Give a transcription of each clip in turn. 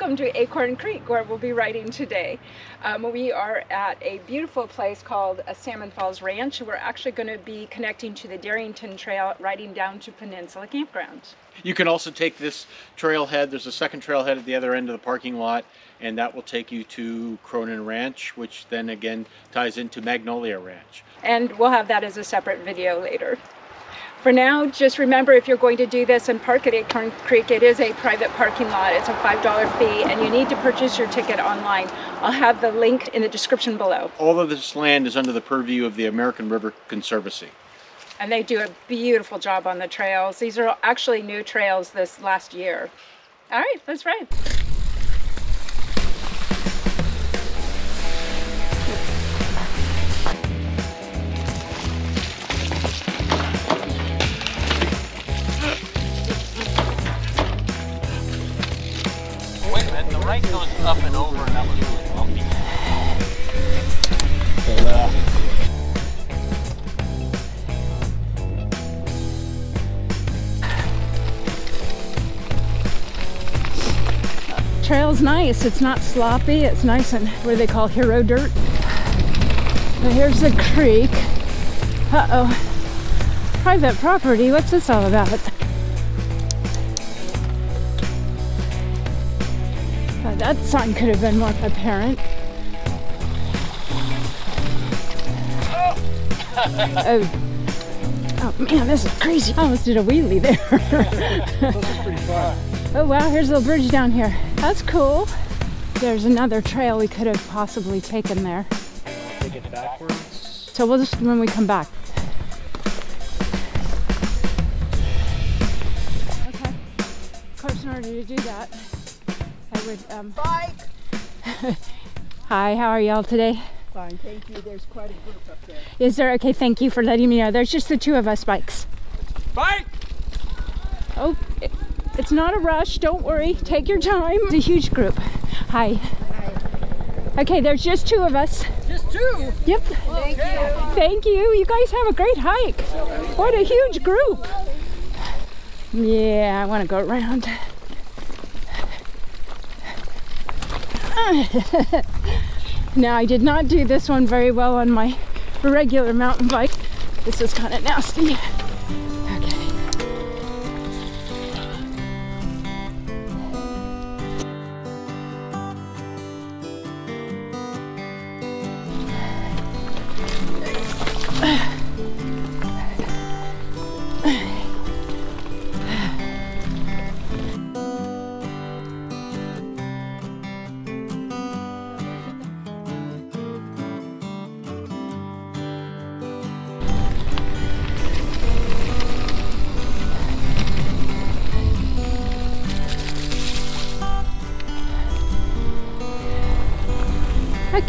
welcome to Acorn Creek where we'll be riding today. Um, we are at a beautiful place called a Salmon Falls Ranch. We're actually going to be connecting to the Darrington Trail riding down to Peninsula Campground. You can also take this trailhead. There's a second trailhead at the other end of the parking lot, and that will take you to Cronan Ranch, which then again ties into Magnolia Ranch. And we'll have that as a separate video later. For now, just remember if you're going to do this and park at Acorn Creek, it is a private parking lot. It's a $5 fee and you need to purchase your ticket online. I'll have the link in the description below. All of this land is under the purview of the American River Conservancy. And they do a beautiful job on the trails. These are actually new trails this last year. All right, let's ride. The right goes up and over, and that was really bumpy. Trail's nice. It's not sloppy. It's nice and what do they call hero dirt. But here's the creek. Uh-oh. Private property. What's this all about? That sign could have been more apparent. Oh. oh. Oh man, this is crazy. I almost did a wheelie there. That's pretty far. Oh wow, here's a little bridge down here. That's cool. There's another trail we could have possibly taken there. Take it backwards. So we'll just when we come back. Okay. Of course, in order to do that, would. Um... Bike. Hi, how are y'all today? Fine, thank you. There's quite a group up there. Is there? Okay, thank you for letting me know. There's just the two of us bikes. Bike! Oh, it, it's not a rush. Don't worry. Take your time. It's a huge group. Hi. Okay, there's just two of us. Just two? Yep. Thank you. Thank you. You guys have a great hike. What a huge group. Yeah, I want to go around. now, I did not do this one very well on my regular mountain bike. This is kind of nasty.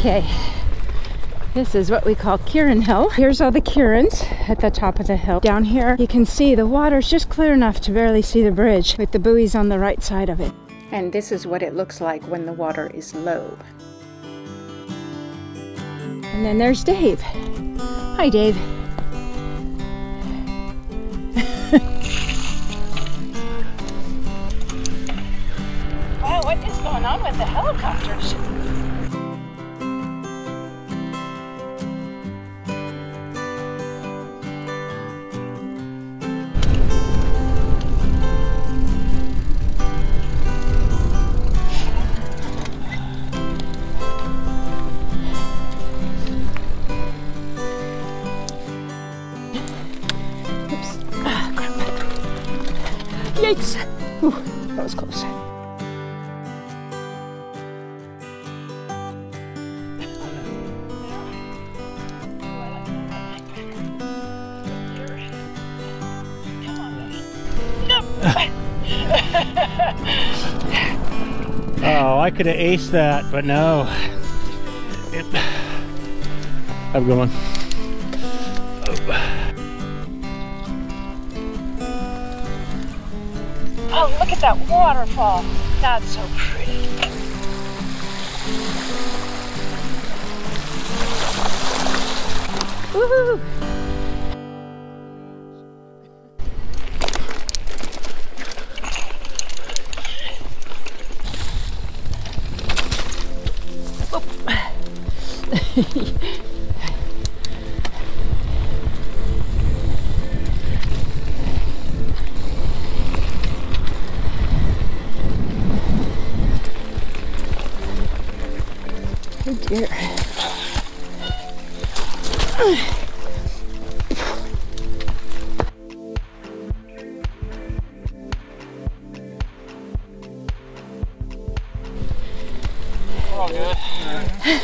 Okay. This is what we call Cairn Hill. Here's all the cairns at the top of the hill. Down here, you can see the water's just clear enough to barely see the bridge with the buoys on the right side of it. And this is what it looks like when the water is low. And then there's Dave. Hi, Dave. wow, what is going on with the helicopters? I could have aced that, but no. It, I'm going. Oh, look at that waterfall. That's so pretty. Woohoo! Good.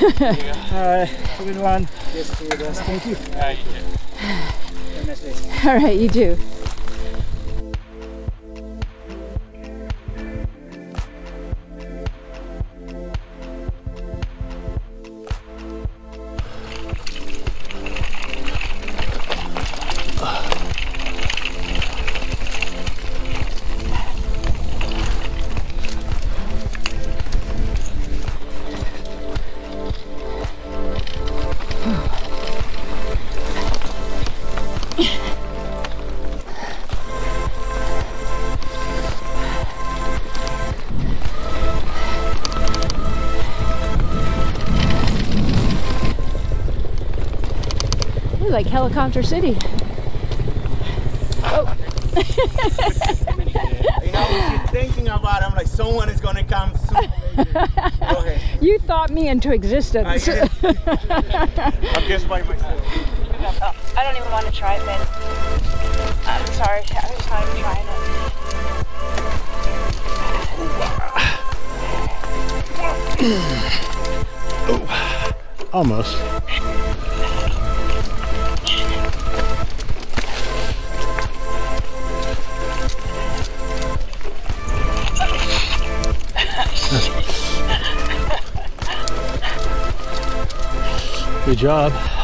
Alright, good one. Yes, to the best. Thank you. Yeah, you did. Have a nice day. All right, you do. Helicopter City. Oh, You know, we keep thinking about it. I'm like, someone is gonna come soon. Go ahead. you thought me into existence. I did. I'm just by myself. I don't even want to try it, man. I'm sorry. I'm just not even trying it. Almost. Good job.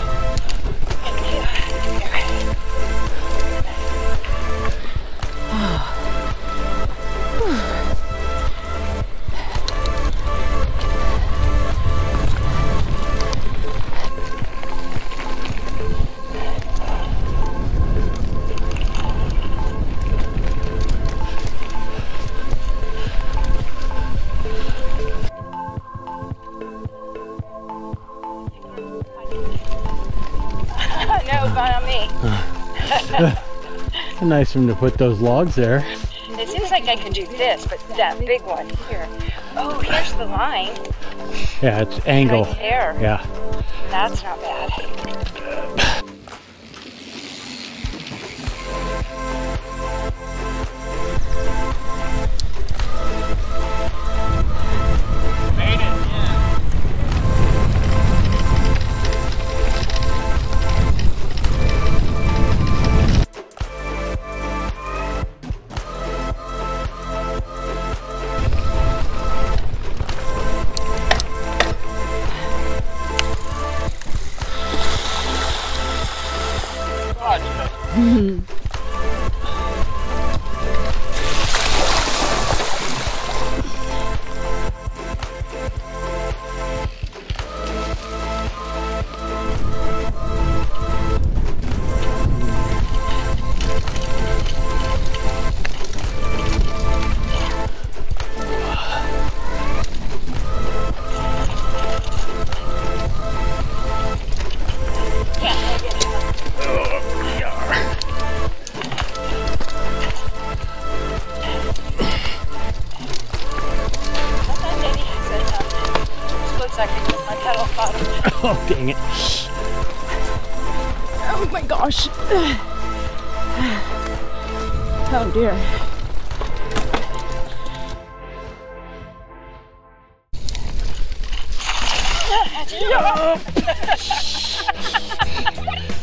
Fun on me. Nice of him to put those logs there. It seems like I can do this, but that big one here. Oh, here's the line. Yeah, it's angle. Right there. Yeah. That's not bad. 嗯 Oh, dang it. Oh my gosh. Oh dear.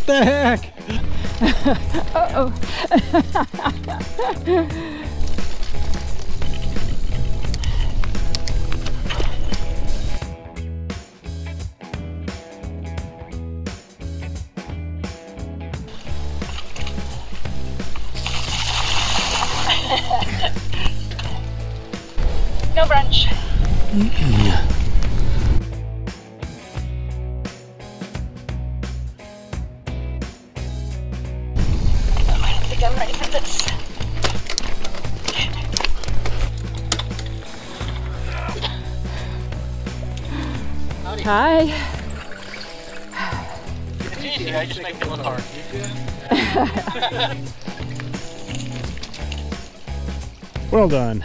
the heck? Uh-oh. no This. Hi. It's easy, I just make it look hard. well done.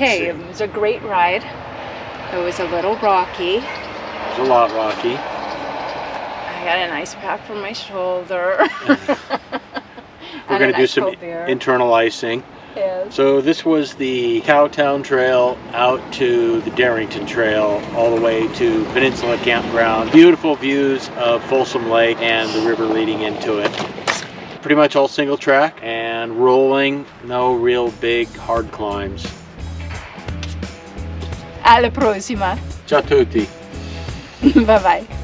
Okay, it was a great ride. It was a little rocky. It was a lot rocky. I had an ice pack for my shoulder. We're going to do some internal icing. Yes. So this was the Cowtown Trail out to the Darrington Trail, all the way to Peninsula Campground. Beautiful views of Folsom Lake and the river leading into it. Pretty much all single track and rolling, no real big hard climbs. Alla prossima. Ciao tutti! bye bye.